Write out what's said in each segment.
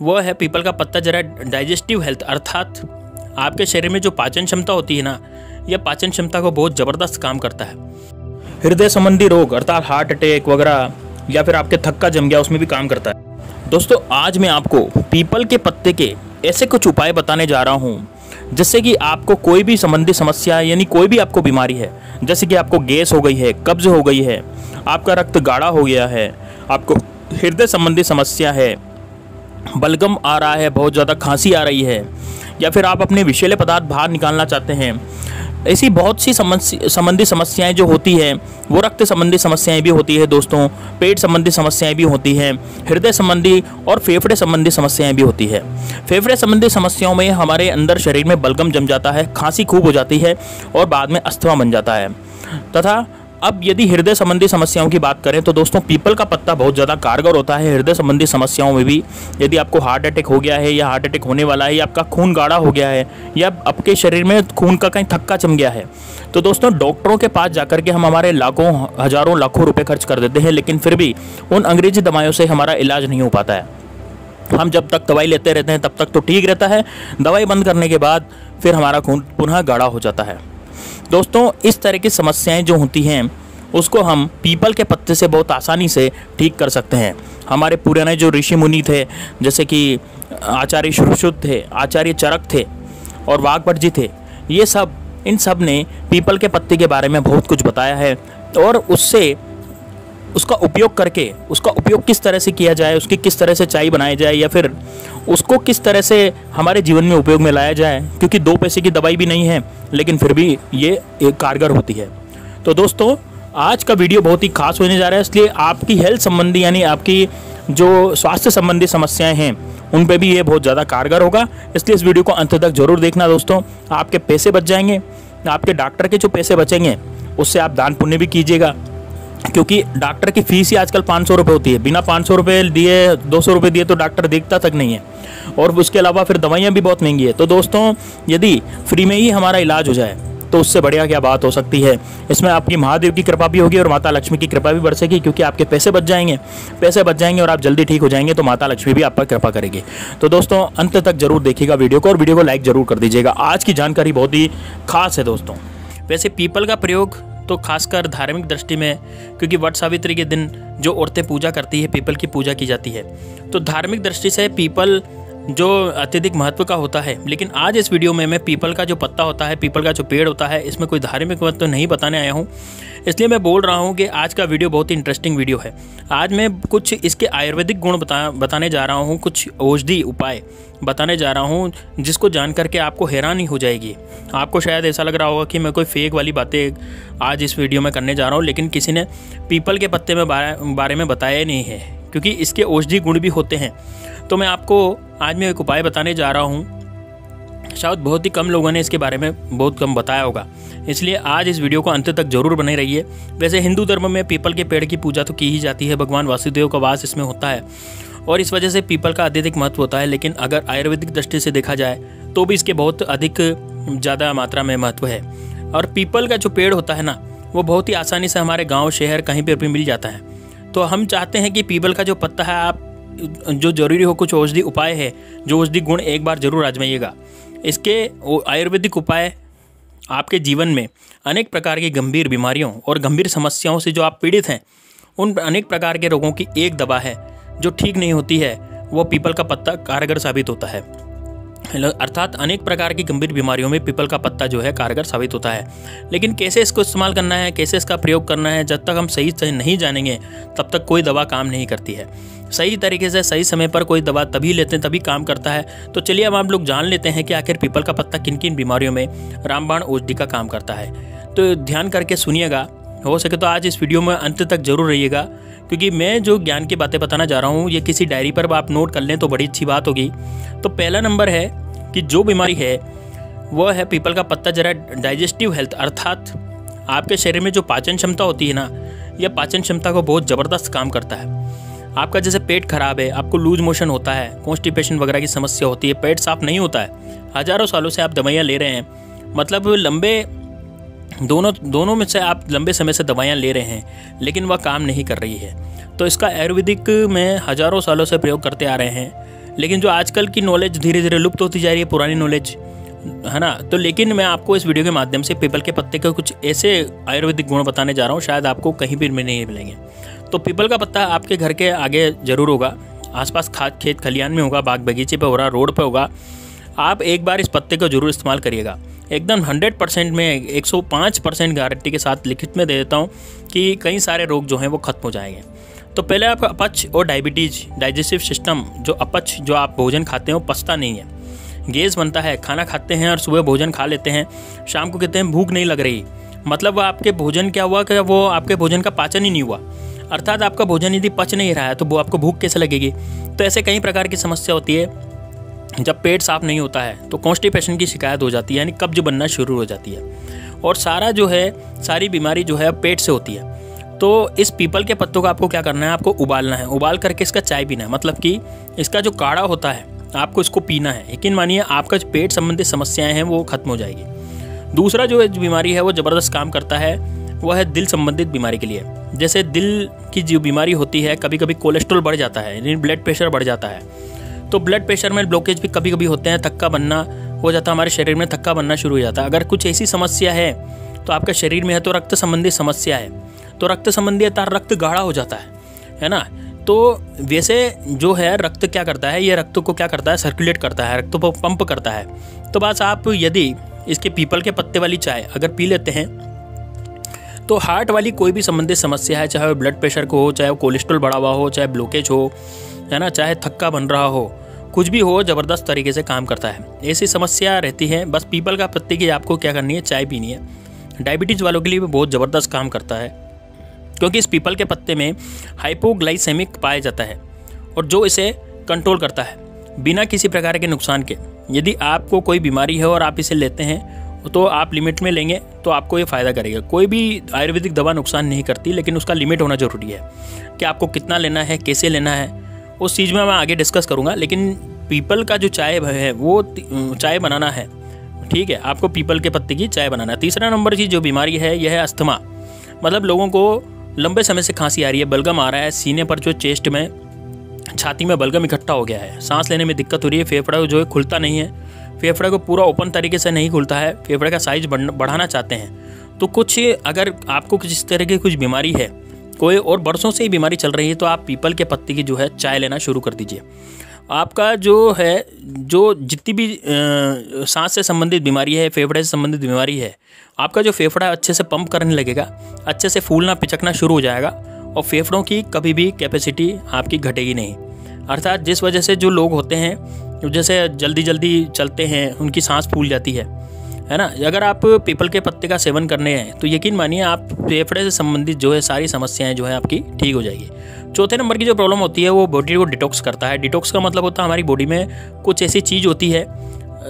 वो है पीपल का पत्ता जरा डाइजेस्टिव हेल्थ, अर्थात आपके शरीर में जो पाचन क्षमता होती है ना, यह पाचन क्षमता को बहुत ज़बरदस्त काम करता है। हृदय संबंधी रोग, अर्थात हार्ट अटैक वगैरह, या फिर आपके थक्का जम गया, उसमें भी काम करता है। दोस्तों, आज मैं आपको पीपल के पत्ते के ऐसे कुछ उपाय बताने जा रहा हूँ, जिससे कि आपको कोई भी संबंधी समस्या, यानी कोई भी आपको बीमारी है, जैसे कि आपको गैस हो गई है, कब्ज हो गई है, आपका रक्त गाढ़ा हो गया है, आपको हृदय संबंधी समस्या है बलगम आ रहा है, बहुत ज़्यादा खांसी आ रही है, या फिर आप अपने विषैले पदार्थ बाहर निकालना चाहते हैं। ऐसी बहुत सी संबंधी समस्याएँ जो होती हैं, वो रक्त संबंधी समस्याएँ भी होती है दोस्तों, पेट संबंधी समस्याएँ भी होती हैं, हृदय संबंधी और फेफड़े संबंधी समस्याएँ भी होती है। फेफड़े संबंधी समस्याओं में हमारे अंदर शरीर में बलगम जम जाता है, खांसी खूब हो जाती है और बाद में अस्थमा बन जाता है। तथा अब यदि हृदय संबंधी समस्याओं की बात करें तो दोस्तों पीपल का पत्ता बहुत ज़्यादा कारगर होता है हृदय संबंधी समस्याओं में भी। यदि आपको हार्ट अटैक हो गया है या हार्ट अटैक होने वाला है या आपका खून गाढ़ा हो गया है या आपके शरीर में खून का कहीं थक्का चम गया है तो दोस्तों डॉक्टरों के पास जाकर के हम हमारे लाखों, हज़ारों, लाखों रुपये खर्च कर देते हैं, लेकिन फिर भी उन अंग्रेज़ी दवाइयों से हमारा इलाज नहीं हो पाता है। हम जब तक दवाई लेते रहते हैं, तब तक तो ठीक रहता है, दवाई बंद करने के बाद फिर हमारा खून पुनः गाढ़ा हो जाता है। दोस्तों, इस तरह की समस्याएँ जो होती हैं, उसको हम पीपल के पत्ते से बहुत आसानी से ठीक कर सकते हैं। हमारे पुराने जो ऋषि मुनि थे, जैसे कि आचार्य शुरुशुद्ध थे, आचार्य चरक थे और वाघभट जी थे, ये सब, इन सबने पीपल के पत्ते के बारे में बहुत कुछ बताया है और उससे उसका उपयोग करके, उसका उपयोग किस तरह से किया जाए, उसकी किस तरह से चाय बनाई जाए या फिर उसको किस तरह से हमारे जीवन में उपयोग में लाया जाए, क्योंकि दो पैसे की दवाई भी नहीं है, लेकिन फिर भी ये एक कारगर होती है। तो दोस्तों, आज का वीडियो बहुत ही खास होने जा रहा है, इसलिए आपकी हेल्थ संबंधी यानी आपकी जो स्वास्थ्य संबंधी समस्याएँ हैं, उन पे भी ये बहुत ज़्यादा कारगर होगा। इसलिए इस वीडियो को अंत तक ज़रूर देखना दोस्तों। आपके पैसे बच जाएँगे, आपके डॉक्टर के जो पैसे बचेंगे, उससे आप दान पुण्य भी कीजिएगा। क्योंकि डॉक्टर की फ़ीस ही आजकल पाँच सौ रुपये होती है। बिना पाँच सौ रुपये दिए, दो सौ रुपये दिए तो डॉक्टर देखता तक नहीं है। और उसके अलावा फिर दवाइयाँ भी बहुत महँगी है। तो दोस्तों, यदि फ्री में ही हमारा इलाज हो जाए तो उससे बढ़िया क्या बात हो सकती है? इसमें आपकी महादेव की कृपा भी होगी और माता लक्ष्मी की कृपा भी बरसेगी, क्योंकि आपके पैसे बच जाएँगे। पैसे बच जाएँगे और आप जल्दी ठीक हो जाएँगे तो माता लक्ष्मी भी आप पर कृपा करेगी। तो दोस्तों, अंत तक ज़रूर देखिएगा वीडियो को और वीडियो को लाइक ज़रूर कर दीजिएगा। आज की जानकारी बहुत ही खास है दोस्तों। वैसे पीपल का प्रयोग तो खासकर धार्मिक दृष्टि में, क्योंकि वट सावित्री के दिन जो औरतें पूजा करती है, पीपल की पूजा की जाती है। तो धार्मिक दृष्टि से पीपल जो अत्यधिक महत्व का होता है। लेकिन आज इस वीडियो में मैं पीपल का जो पत्ता होता है, पीपल का जो पेड़ होता है, इसमें कोई धार्मिक महत्व तो नहीं बताने आया हूँ। इसलिए मैं बोल रहा हूँ कि आज का वीडियो बहुत ही इंटरेस्टिंग वीडियो है। आज मैं कुछ इसके आयुर्वेदिक गुण बता, बताने जा रहा हूँ, कुछ औषधि उपाय बताने जा रहा हूँ, जिसको जान करके आपको हैरानी हो जाएगी। आपको शायद ऐसा लग रहा होगा कि मैं कोई फेक वाली बातें आज इस वीडियो में करने जा रहा हूँ, लेकिन किसी ने पीपल के पत्ते में बारे में बताया नहीं है, क्योंकि इसके औषधि गुण भी होते हैं। तो मैं आपको आज मैं एक उपाय बताने जा रहा हूँ। शायद बहुत ही कम लोगों ने इसके बारे में बहुत कम बताया होगा। इसलिए आज इस वीडियो को अंत तक ज़रूर बने रहिए। वैसे हिंदू धर्म में पीपल के पेड़ की पूजा तो की ही जाती है, भगवान वासुदेव का वास इसमें होता है। और इस वजह से पीपल का अत्यधिक महत्व होता है, लेकिन अगर आयुर्वेदिक दृष्टि से देखा जाए तो भी इसके बहुत अधिक ज़्यादा मात्रा में महत्व है। और पीपल का जो पेड़ होता है ना, वो बहुत ही आसानी से हमारे गाँव, शहर कहीं पर भी मिल जाता है। तो हम चाहते हैं कि पीपल का जो पत्ता है, आप जो ज़रूरी हो, कुछ औषधि उपाय है, जो औषधि गुण एक बार ज़रूर आजमाइएगा। इसके आयुर्वेदिक उपाय आपके जीवन में अनेक प्रकार की गंभीर बीमारियों और गंभीर समस्याओं से जो आप पीड़ित हैं, उन अनेक प्रकार के रोगों की एक दवा है, जो ठीक नहीं होती है, वो पीपल का पत्ता कारगर साबित होता है। अर्थात अनेक प्रकार की गंभीर बीमारियों में पीपल का पत्ता जो है कारगर साबित होता है। लेकिन कैसे इसको इस्तेमाल करना है, कैसे इसका प्रयोग करना है, जब तक हम सही से नहीं जानेंगे, तब तक कोई दवा काम नहीं करती है। सही तरीके से, सही समय पर कोई दवा तभी लेते हैं, तभी काम करता है। तो चलिए अब आप लोग जान लेते हैं कि आखिर पीपल का पत्ता किन किन बीमारियों में रामबाण औषधि का काम करता है। तो ध्यान करके सुनिएगा। हो सके तो आज इस वीडियो में अंत तक ज़रूर रहिएगा। क्योंकि मैं जो ज्ञान की बातें बताना जा रहा हूँ, ये किसी डायरी पर आप नोट कर लें तो बड़ी अच्छी बात होगी। तो पहला नंबर है कि जो बीमारी है, वह है पीपल का पत्ता जरा डाइजेस्टिव हेल्थ अर्थात आपके शरीर में जो पाचन क्षमता होती है ना, यह पाचन क्षमता को बहुत ज़बरदस्त काम करता है। आपका जैसे पेट खराब है, आपको लूज मोशन होता है कॉन्स्टिपेशन वगैरह की समस्या होती है, पेट साफ़ नहीं होता है, हज़ारों सालों से आप दवाइयाँ ले रहे हैं। मतलब लंबे दोनों दोनों में से आप लंबे समय से दवाइयाँ ले रहे हैं, लेकिन वह काम नहीं कर रही है। तो इसका आयुर्वेदिक में हज़ारों सालों से प्रयोग करते आ रहे हैं। लेकिन जो आजकल की नॉलेज धीरे धीरे लुप्त होती जा रही है, पुरानी नॉलेज है ना? तो लेकिन मैं आपको इस वीडियो के माध्यम से पीपल के पत्ते के कुछ ऐसे आयुर्वेदिक गुण बताने जा रहा हूँ, शायद आपको कहीं भी नहीं मिलेंगे। तो पीपल का पत्ता आपके घर के आगे ज़रूर होगा, आसपास खाद खेत खलियान में होगा, बाग बगीचे पर हो रहा रोड पर होगा। आप एक बार इस पत्ते को ज़रूर इस्तेमाल करिएगा। एकदम 100 परसेंट में 105 परसेंट गारंटी के साथ लिखित में दे देता हूँ कि कई सारे रोग जो हैं वो खत्म हो जाएँगे। तो पहले आपका अपच और डायबिटीज़ डाइजेस्टिव सिस्टम जो अपच जो आप भोजन खाते हैं वो पचता नहीं है। गैस बनता है, खाना खाते हैं और सुबह भोजन खा लेते हैं। शाम को कहते हैं भूख नहीं लग रही। मतलब आपके भोजन क्या हुआ कि वो आपके भोजन का पाचन ही नहीं हुआ। अर्थात आपका भोजन यदि पच नहीं रहा है तो वो आपको भूख कैसे लगेगी? तो ऐसे कई प्रकार की समस्या होती है। जब पेट साफ़ नहीं होता है तो कॉन्स्टिपेशन की शिकायत हो जाती है, यानी कब्ज बनना शुरू हो जाती है। और सारा जो है, सारी बीमारी जो है पेट से होती है। तो इस पीपल के पत्तों का आपको क्या करना है? आपको उबालना है। उबाल करके इसका चाय पीना है। मतलब कि इसका जो काढ़ा होता है, आपको इसको पीना है। यकीन मानिए, आपका जो पेट संबंधित समस्याएँ हैं, वो खत्म हो जाएगी। दूसरा जो बीमारी है, वो ज़बरदस्त काम करता है, वह है दिल संबंधित बीमारी के लिए। जैसे दिल की जो बीमारी होती है कभी कभी कोलेस्ट्रॉल बढ़ जाता है, यानी ब्लड प्रेशर बढ़ जाता है। तो ब्लड प्रेशर में ब्लॉकेज भी कभी कभी होते हैं, थक्का बनना हो जाता है, हमारे शरीर में थक्का बनना शुरू हो जाता है। अगर कुछ ऐसी समस्या है तो आपका शरीर में है तो रक्त संबंधी समस्या है। तो रक्त संबंधी तार रक्त गाढ़ा हो जाता है है ना? तो वैसे जो है, रक्त क्या करता है, ये रक्त को क्या करता है सर्कुलेट करता है, रक्त को पंप करता है। तो बस आप यदि इसके पीपल के पत्ते वाली चाय अगर पी लेते हैं तो हार्ट वाली कोई भी संबंधित समस्या है, चाहे वो ब्लड प्रेशर को हो, चाहे वो कोलेस्ट्रॉल बढ़ा हुआ हो, चाहे ब्लॉकेज हो, है ना? चाहे थक्का बन रहा हो कुछ भी हो, ज़बरदस्त तरीके से काम करता है। ऐसी समस्या रहती है, बस पीपल का पत्ते की आपको क्या करनी है, चाय पीनी है। डायबिटीज़ वालों के लिए भी बहुत ज़बरदस्त काम करता है, क्योंकि इस पीपल के पत्ते में हाइपोग्लाइसेमिक पाया जाता है और जो इसे कंट्रोल करता है, बिना किसी प्रकार के नुकसान के। यदि आपको कोई बीमारी है और आप इसे लेते हैं तो आप लिमिट में लेंगे तो आपको ये फ़ायदा करेगा। कोई भी आयुर्वेदिक दवा नुकसान नहीं करती, लेकिन उसका लिमिट होना ज़रूरी है कि आपको कितना लेना है, कैसे लेना है उस चीज़ में मैं आगे डिस्कस करूँगा, लेकिन पीपल का जो चाय है, वो चाय बनाना है। ठीक है? आपको पीपल के पत्ते की चाय बनाना है। तीसरा नंबर की जो बीमारी है, यह है अस्थमा। मतलब लोगों को लंबे समय से खांसी आ रही है, बलगम आ रहा है, सीने पर जो चेस्ट में, छाती में बलगम इकट्ठा हो गया है। सांस लेने में दिक्कत हो रही है, फेफड़ा जो है खुलता नहीं है। फेफड़े को पूरा ओपन तरीके से नहीं खुलता है, फेफड़े का साइज़ बढ़ाना चाहते हैं। तो कुछ अगर आपको किस तरह की कुछ बीमारी है कोई और बरसों से ही बीमारी चल रही है तो आप पीपल के पत्ते की जो है चाय लेना शुरू कर दीजिए। आपका जो है, जो जितनी भी सांस से संबंधित बीमारी है, फेफड़े से संबंधित बीमारी है, आपका जो फेफड़ा अच्छे से पंप करने लगेगा, अच्छे से फूलना, पिचकना शुरू हो जाएगा, और फेफड़ों की कभी भी कैपेसिटी आपकी घटेगी नहीं। अर्थात जिस वजह से जो लोग होते हैं, जैसे जल्दी जल्दी चलते हैं, उनकी सांस फूल जाती है है ना? अगर आप पीपल के पत्ते का सेवन करने हैं तो यकीन मानिए आप फेफड़े से संबंधित जो है सारी समस्याएँ जो है आपकी ठीक हो जाएगी। चौथे नंबर की जो प्रॉब्लम होती है, वो बॉडी को डिटॉक्स करता है। डिटॉक्स का मतलब होता है हमारी बॉडी में कुछ ऐसी चीज़ होती है,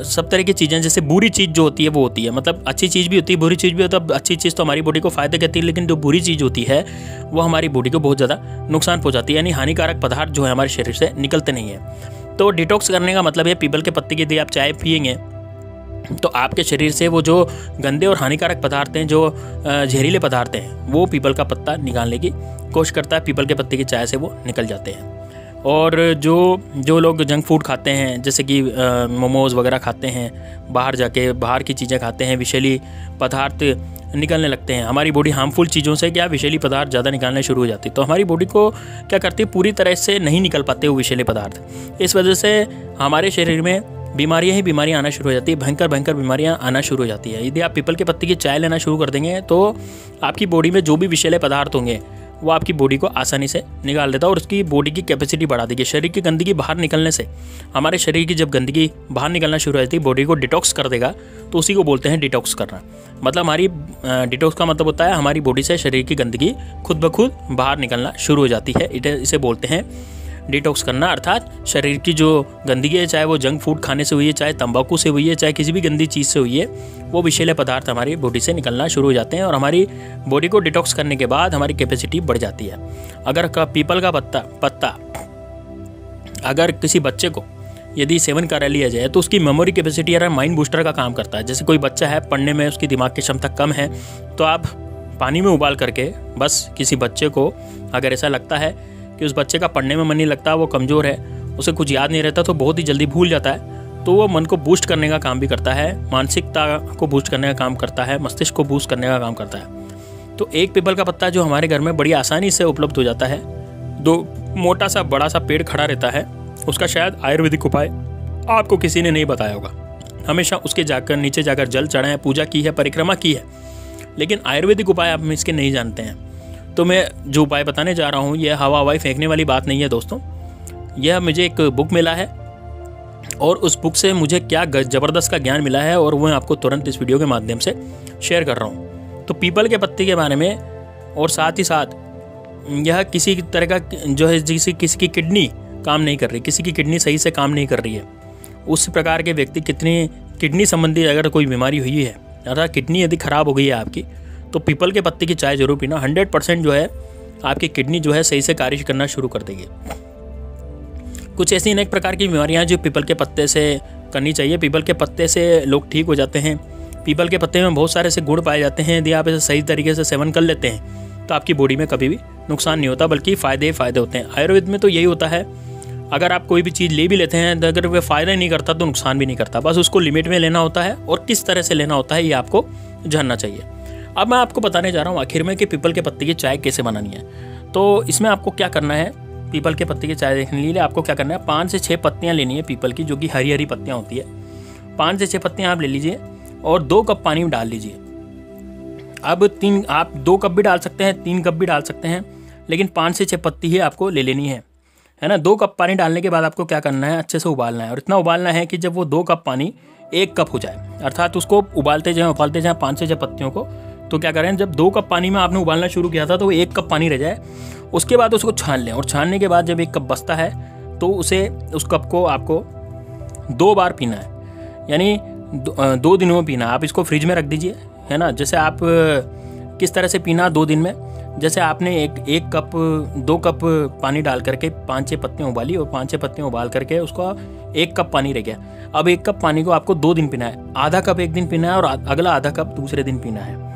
सब तरह की चीज़ें, जैसे बुरी चीज़ जो होती है, वो होती है। मतलब अच्छी चीज़ भी होती है, बुरी चीज़ भी होती है अच्छी चीज़ तो हमारी बॉडी को फ़ायदा करती है, लेकिन जो बुरी चीज़ होती है, वो हमारी बॉडी को बहुत ज़्यादा नुकसान पहुँचाती है। यानी हानिकारक पदार्थ जो है हमारे शरीर से निकलते नहीं है। तो डिटॉक्स करने का मतलब है पीपल के पत्ते की यदि आप चाय पियेंगे तो आपके शरीर से वो जो गंदे और हानिकारक पदार्थ हैं, जो जहरीले पदार्थ हैं, वो पीपल का पत्ता निकालने की कोशिश करता है। पीपल के पत्ते की चाय से वो निकल जाते हैं। और जो जो लोग जंक फ़ूड खाते हैं, जैसे कि मोमोज़ वगैरह खाते हैं, बाहर जाके बाहर की चीज़ें खाते हैं, विषैली पदार्थ निकलने लगते हैं। हमारी बॉडी हार्मफुल चीज़ों से क्या विषैली पदार्थ ज़्यादा निकालने शुरू हो जाती है? तो हमारी बॉडी को क्या करती है? पूरी तरह से नहीं निकल पाते वो विषैले पदार्थ। इस वजह से हमारे शरीर में बीमारियाँ ही बीमारियाँ आना शुरू हो जाती है, भयंकर भयंकर बीमारियाँ आना शुरू हो जाती है। यदि आप पीपल के पत्ते की चाय लेना शुरू कर देंगे तो आपकी बॉडी में जो भी विषैले पदार्थ होंगे, वो आपकी बॉडी को आसानी से निकाल देता है और उसकी बॉडी की कैपेसिटी बढ़ा देगी। शरीर की गंदगी बाहर निकलने से, हमारे शरीर की जब गंदगी बाहर निकलना शुरू हो जाती है बॉडी को डिटॉक्स कर देगा तो उसी को बोलते हैं डिटॉक्स करना। मतलब हमारी डिटॉक्स का मतलब होता है, हमारी बॉडी से शरीर की गंदगी खुद ब खुद बाहर निकलना शुरू हो जाती है। इसे बोलते हैं डिटॉक्स करना, अर्थात शरीर की जो गंदगी है, चाहे वो जंक फ़ूड खाने से हुई है, चाहे तंबाकू से हुई है, चाहे किसी भी गंदी चीज़ से हुई है, वो विषैले पदार्थ हमारी बॉडी से निकलना शुरू हो जाते हैं और हमारी बॉडी को डिटॉक्स करने के बाद हमारी कैपेसिटी बढ़ जाती है। अगर का पीपल का पत्ता पत्ता, अगर किसी बच्चे को यदि सेवन करा लिया जाए तो उसकी मेमोरी कैपेसिटी या माइंड बूस्टर का काम करता है। जैसे कोई बच्चा है, पढ़ने में उसकी दिमाग की क्षमता कम है तो आप पानी में उबाल करके बस किसी बच्चे को, अगर ऐसा लगता है कि उस बच्चे का पढ़ने में मन नहीं लगता, वो कमज़ोर है, उसे कुछ याद नहीं रहता तो बहुत ही जल्दी भूल जाता है। तो वो मन को बूस्ट करने का काम भी करता है, मानसिकता को बूस्ट करने का काम करता है, मस्तिष्क को बूस्ट करने का काम करता है। तो एक पीपल का पत्ता जो हमारे घर में बड़ी आसानी से उपलब्ध हो जाता है, दो मोटा सा, बड़ा सा पेड़ खड़ा रहता है, उसका शायद आयुर्वेदिक उपाय आपको किसी ने नहीं बताया होगा। हमेशा उसके जाकर, नीचे जाकर जल चढ़ाएँ, पूजा की है, परिक्रमा की है, लेकिन आयुर्वेदिक उपाय आप इसके नहीं जानते हैं। तो मैं जो उपाय बताने जा रहा हूँ, यह हवा हवाई फेंकने वाली बात नहीं है दोस्तों। यह मुझे एक बुक मिला है और उस बुक से मुझे क्या ज़बरदस्त का ज्ञान मिला है और वो मैं आपको तुरंत इस वीडियो के माध्यम से शेयर कर रहा हूँ। तो पीपल के पत्ते के बारे में और साथ ही साथ, यह किसी तरह का जो है, जिसी किसी की किडनी काम नहीं कर रही, किसी की किडनी सही से काम नहीं कर रही है। उस प्रकार के व्यक्ति कितनी किडनी संबंधी अगर कोई बीमारी हुई है अर्थात किडनी यदि ख़राब हो गई है आपकी तो पीपल के पत्ते की चाय ज़रूर पीना। हंड्रेड परसेंट जो है, आपकी किडनी जो है सही से कार्य करना शुरू कर देगी। कुछ ऐसी अनेक प्रकार की बीमारियाँ जो पीपल के पत्ते से करनी चाहिए। पीपल के पत्ते से लोग ठीक हो जाते हैं। पीपल के पत्ते में बहुत सारे ऐसे गुड़ पाए जाते हैं। यदि आप इसे सही तरीके से सेवन कर लेते हैं तो आपकी बॉडी में कभी भी नुकसान नहीं होता, बल्कि फ़ायदे ही फ़ायदे होते हैं। आयुर्वेद में तो यही होता है, अगर आप कोई भी चीज़ ले भी लेते हैं तो अगर वह फ़ायदा नहीं करता तो नुकसान भी नहीं करता। बस उसको लिमिट में लेना होता है और किस तरह से लेना होता है, ये आपको जानना चाहिए। अब मैं आपको बताने जा रहा हूँ, आखिर में कि पीपल के पत्ते की चाय कैसे बनानी है। तो इसमें आपको क्या करना है, पीपल के पत्ते की चाय देखने के लिए आपको क्या करना है, पाँच से छः पत्तियाँ लेनी है पीपल की, जो कि हरी हरी पत्तियाँ होती है। पाँच से छः पत्तियाँ आप ले लीजिए और दो कप पानी में डाल लीजिए अब तीन, आप दो कप भी डाल सकते हैं, तीन कप भी डाल सकते हैं, लेकिन पाँच से छः पत्ती ही आपको ले लेनी है। है ना? दो कप पानी डालने के बाद आपको क्या करना है, अच्छे से उबालना है। और इतना उबालना है कि जब वो दो कप पानी एक कप हो जाए, अर्थात उसको उबालते जाएँ उबालते जाएँ पाँच से छः पत्तियों को तो क्या करें जब दो कप पानी में आपने उबालना शुरू किया था तो एक कप पानी रह जाए। उसके बाद उसको छान लें और छानने के बाद जब एक कप बचता है तो उसे उस कप को आपको दो बार पीना है। यानी दो, दो दिनों में पीना आप इसको फ्रिज में रख दीजिए है ना? जैसे आप किस तरह से पीना दो दिन में? जैसे आपने एक एक कप दो कप पानी डाल करके पाँच छः पत्तियाँ उबाली और पाँच छः पत्तियाँ उबाल करके उसका एक कप पानी रह गया। अब एक कप पानी को आपको दो दिन पीना है। आधा कप एक दिन पीना है और अगला आधा कप दूसरे दिन पीना है।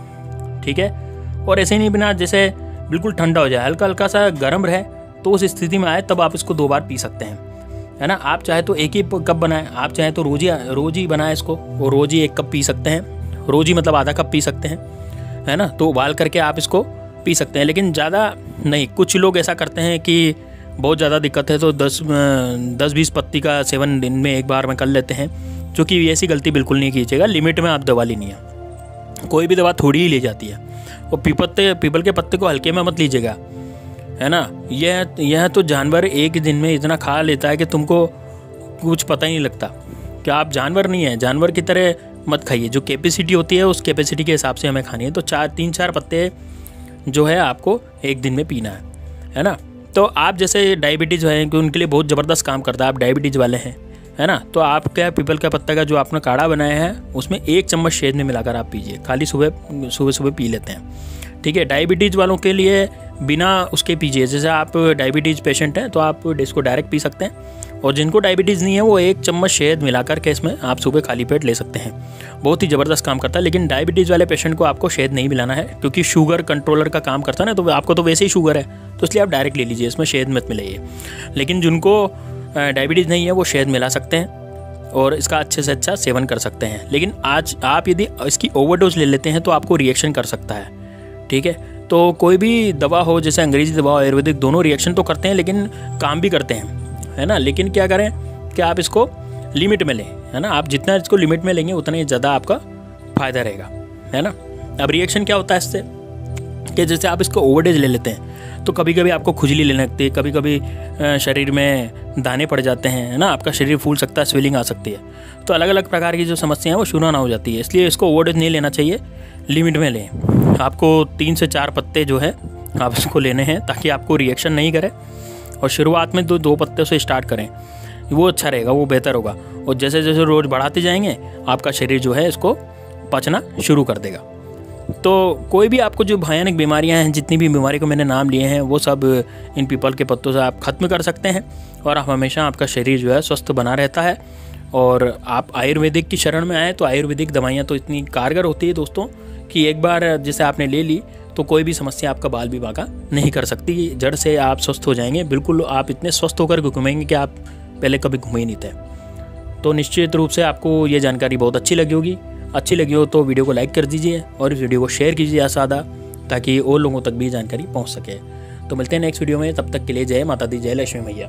ठीक है? और ऐसे नहीं बिना जैसे बिल्कुल ठंडा हो जाए, हल्का हल्का सा गर्म रहे तो उस स्थिति में आए, तब आप इसको दो बार पी सकते हैं। है ना? आप चाहे तो एक ही कप बनाएँ, आप चाहे तो रोज ही रोज ही बनाएँ इसको, और रोज ही एक कप पी सकते हैं। रोज ही मतलब आधा कप पी सकते हैं। है ना? तो उबाल करके आप इसको पी सकते हैं। लेकिन ज़्यादा नहीं, कुछ लोग ऐसा करते हैं कि बहुत ज़्यादा दिक्कत है तो दस दस बीस पत्ती का सेवन दिन में एक बार में कर लेते हैं, जो कि ऐसी गलती बिल्कुल नहीं कीजिएगा, लिमिट में आप दवा लेनी है कोई भी दवा थोड़ी ही ली जाती है। और पीपत्ते, पीपल के पत्ते को हल्के में मत लीजिएगा, है ना? यह यह तो जानवर एक दिन में इतना खा लेता है कि तुमको कुछ पता ही नहीं लगता। कि आप जानवर नहीं है, जानवर की तरह मत खाइए। जो कैपेसिटी होती है, उस कैपेसिटी के हिसाब से हमें खानी है। तो चार, तीन, चार पत्ते जो है आपको एक दिन में पीना है है ना? तो आप जैसे डायबिटीज़ है, कि उनके लिए बहुत ज़बरदस्त काम करता है, आप डायबिटीज़ वाले हैं है ना? तो आप क्या पीपल का पत्ता का जो आपने काढ़ा बनाया है, उसमें एक चम्मच शहद में मिलाकर आप पीजिए। खाली सुबह सुबह सुबह पी लेते हैं। ठीक है? डायबिटीज़ वालों के लिए बिना उसके पीजिए। जैसे आप डायबिटीज़ पेशेंट हैं तो आप इसको डायरेक्ट पी सकते हैं। और जिनको डायबिटीज़ नहीं है, वो एक चम्मच शहद मिलाकर के इसमें आप सुबह खाली पेट ले सकते हैं। बहुत ही ज़बरदस्त काम करता है, लेकिन डायबिटीज़ वाले पेशेंट को आपको शहद नहीं मिलाना है, क्योंकि शुगर कंट्रोलर का काम करता है ना तो आपको तो वैसे ही शुगर है तो इसलिए आप डायरेक्ट ले लीजिए, इसमें शहद मत मिलाइए। लेकिन जिनको डायबिटीज़ नहीं है, वो शहद मिला सकते हैं और इसका अच्छे से अच्छा सेवन कर सकते हैं। लेकिन आज आप यदि इसकी ओवरडोज ले लेते हैं तो आपको रिएक्शन कर सकता है, ठीक है? तो कोई भी दवा हो, जैसे अंग्रेज़ी दवा आयुर्वेदिक, दोनों रिएक्शन तो करते हैं, लेकिन काम भी करते हैं, है ना? लेकिन क्या करें कि आप इसको लिमिट में लें, है ना? आप जितना इसको लिमिट में लेंगे, उतना ही ज़्यादा आपका फ़ायदा रहेगा, है ना? अब रिएक्शन क्या होता है इससे? कि जैसे आप इसको ओवरडेज ले लेते हैं तो कभी कभी आपको खुजली लेने लगती है कभी कभी शरीर में दाने पड़ जाते हैं ना? आपका शरीर फूल सकता है, स्वेलिंग आ सकती है। तो अलग अलग प्रकार की जो समस्या है, वो शुरू ना हो जाती है। इसलिए इसको ओवरडेज नहीं लेना चाहिए, लिमिट में लें। आपको तीन से चार पत्ते जो है, आप इसको लेने हैं, ताकि आपको रिएक्शन नहीं करे, और शुरुआत में दो दो पत्ते से स्टार्ट करें। वो अच्छा रहेगा, वो बेहतर होगा। और जैसे जैसे रोज़ बढ़ाते जाएँगे, आपका शरीर जो है, इसको पचना शुरू कर देगा। तो कोई भी आपको जो भयानक बीमारियाँ हैं, जितनी भी बीमारी को मैंने नाम लिए हैं, वो सब इन पीपल के पत्तों से आप ख़त्म कर सकते हैं और आप हमेशा आपका शरीर जो है स्वस्थ बना रहता है। और आप आयुर्वेदिक की शरण में आए तो आयुर्वेदिक दवाइयाँ तो इतनी कारगर होती है दोस्तों कि एक बार जैसे आपने ले ली तो कोई भी समस्या आपका बाल विवाह का नहीं कर सकती। जड़ से आप स्वस्थ हो जाएँगे, बिल्कुल आप इतने स्वस्थ होकर घूमेंगे कि आप पहले कभी घूमे ही नहीं थे। तो निश्चित रूप से आपको ये जानकारी बहुत अच्छी लगी होगी। अच्छी लगी हो तो वीडियो को लाइक कर दीजिए और इस वीडियो को शेयर कीजिए आसादा ताकि और लोगों तक भी जानकारी पहुँच सके। तो मिलते हैं नेक्स्ट वीडियो में, तब तक के लिए जय माता दी, जय लक्ष्मी मैया।